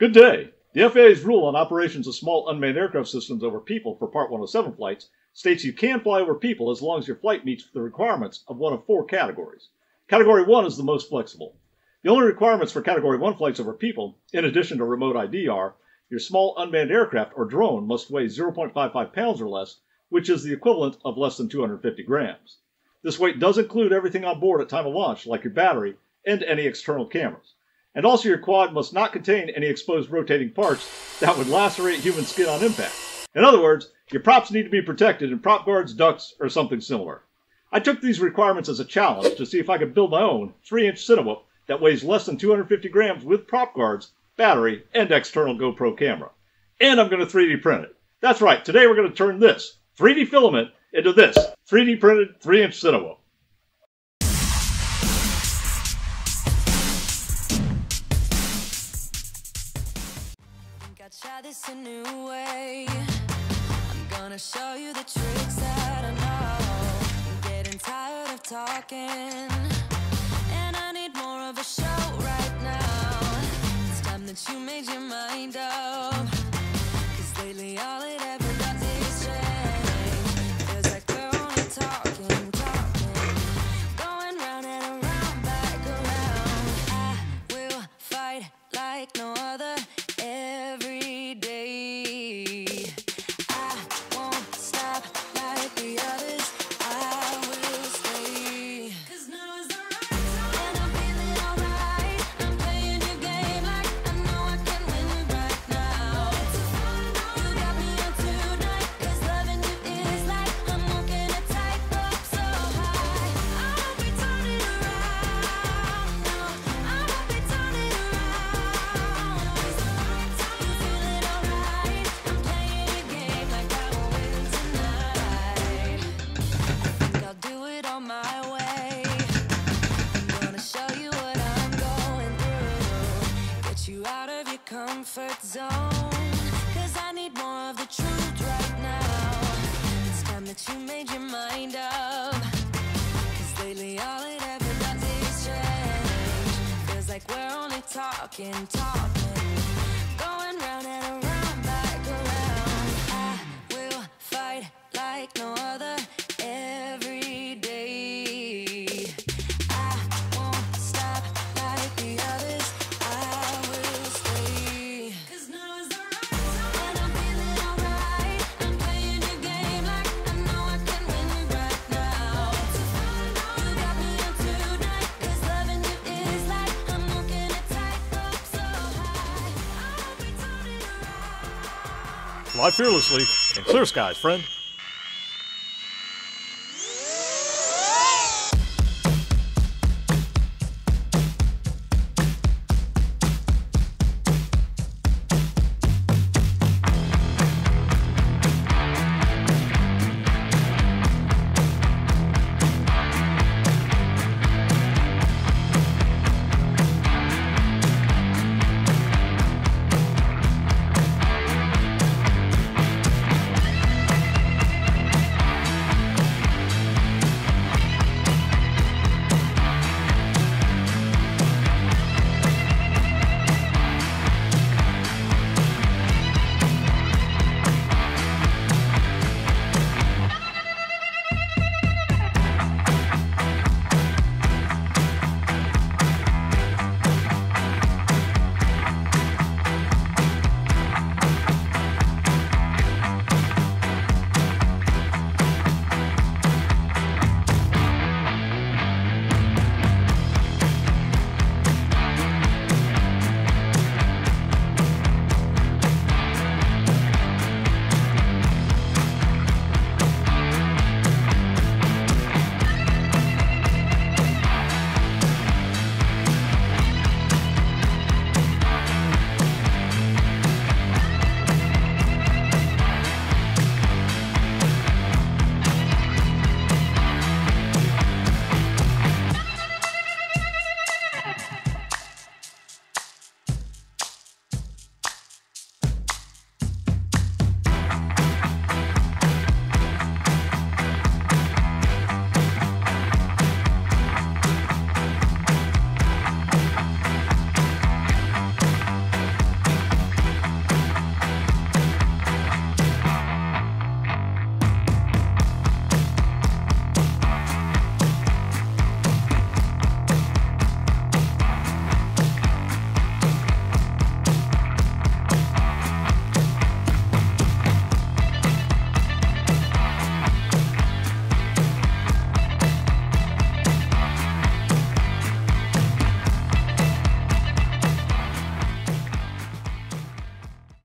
Good day. The FAA's rule on operations of small unmanned aircraft systems over people for Part 107 flights states you can fly over people as long as your flight meets the requirements of one of four categories. Category 1 is the most flexible. The only requirements for Category 1 flights over people, in addition to remote ID, are your small unmanned aircraft or drone must weigh 0.55 pounds or less, which is the equivalent of less than 250 grams. This weight does include everything on board at time of launch, like your battery and any external cameras. And also your quad must not contain any exposed rotating parts that would lacerate human skin on impact. In other words, your props need to be protected in prop guards, ducts, or something similar. I took these requirements as a challenge to see if I could build my own 3-inch Cinewhoop that weighs less than 250 grams with prop guards, battery, and external GoPro camera. And I'm going to 3D print it. That's right, today we're going to turn this 3D filament into this 3D printed 3-inch Cinewhoop. Try this a new way. I'm gonna show you the tricks that I know. I'm getting tired of talking, comfort zone. Cause I need more of the truth right now. It's time that you made your mind up. Cause lately all it ever does is change. Feels like we're only talking, talking. Going round and around, back around I will fight like no Fly fearlessly in clear skies, friend.